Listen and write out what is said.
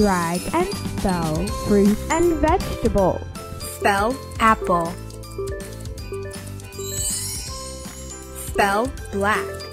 Drag and spell fruit and vegetables. Spell apple. Spell black.